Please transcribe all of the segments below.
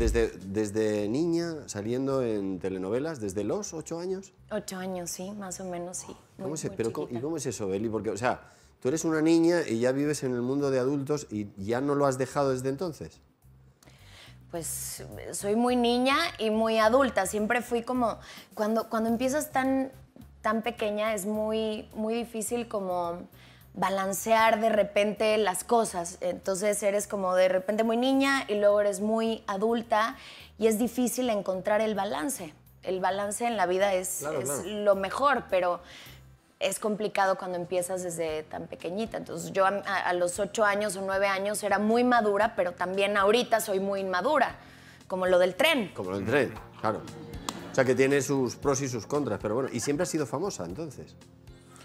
desde, desde niña saliendo en telenovelas, desde los ocho años. Ocho años, sí, más o menos, sí. Muy, ¿Cómo es, muy pero, ¿cómo- ¿Y cómo es eso, Beli? Porque, o sea, tú eres una niña y ya vives en el mundo de adultos y ya no lo has dejado desde entonces. Pues soy muy niña y muy adulta. Siempre fui como. Cuando, cuando empiezas tan, tan pequeña es muy, muy difícil como balancear de repente las cosas. Entonces eres como de repente muy niña y luego eres muy adulta y es difícil encontrar el balance. El balance en la vida es, Claro, es claro. lo mejor, pero es complicado cuando empiezas desde tan pequeñita. Entonces yo a, a- los ocho años o nueve años era muy madura, pero también ahorita soy muy inmadura, como lo del tren. Como el tren, claro. O sea, que tiene sus pros y sus contras, pero bueno. Y siempre has sido famosa, entonces.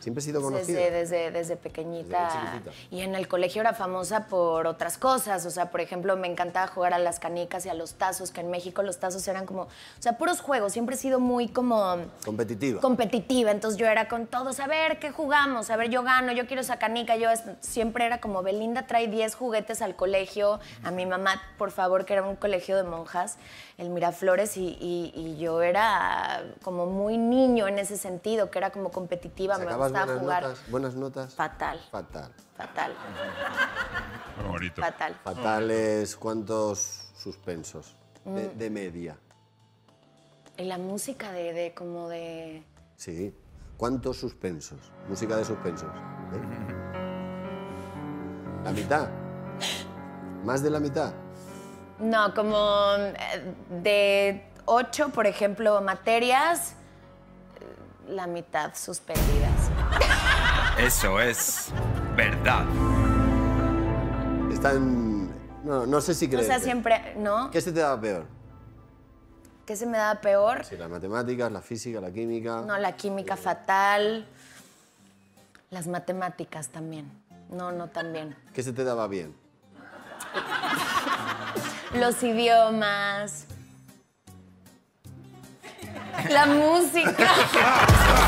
Siempre has sido conocida. Desde, desde, desde pequeñita. Desde y en el colegio era famosa por otras cosas. O sea, por ejemplo, me encantaba jugar a las canicas y a los tazos, que en México los tazos eran como, o sea, puros juegos. Siempre he sido muy como Competitiva. competitiva. Entonces yo era con todos, a ver, ¿qué jugamos? A ver, yo gano, yo quiero esa canica. Yo siempre era como, Belinda trae 10 juguetes al colegio. A mi mamá, por favor, que era un colegio de monjas, el Miraflores, y, y- y yo era como muy niño en ese sentido, que era como competitiva, me ¿Sacabas gustaba buenas jugar. notas? ¿Buenas notas? Fatal, Fatal. fatal, Muy bonito. fatal. Fatales, ¿cuántos suspensos de, Mm. de media? Y la música de, de como de... Sí. ¿Cuántos suspensos? Música de suspensos. ¿eh? ¿La mitad? ¿Más de la mitad? No, como eh, de ocho, por ejemplo, materias, la mitad suspendidas. Eso es verdad. Están... No, no sé si O crees. sea, siempre, ¿no? ¿Qué se te da peor? ¿Qué se me da peor? Sí, las matemáticas, la física, la química. No, la química fatal. Las matemáticas también. No, no también. ¿Qué se te daba bien? Los idiomas. La música.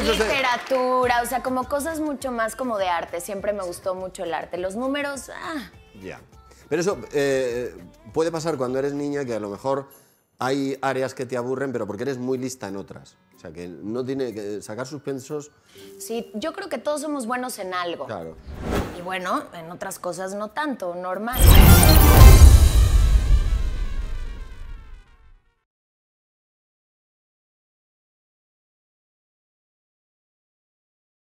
muchos... Literatura, o sea, como cosas mucho más como de arte. Siempre me gustó mucho el arte. Los números, ah, Ya. Pero eso eh, puede pasar cuando eres niña que a lo mejor hay áreas que te aburren, pero porque eres muy lista en otras. O sea, que no tiene que sacar suspensos. sí, yo creo que todos somos buenos en algo. Claro. Y bueno, en otras cosas no tanto, normal.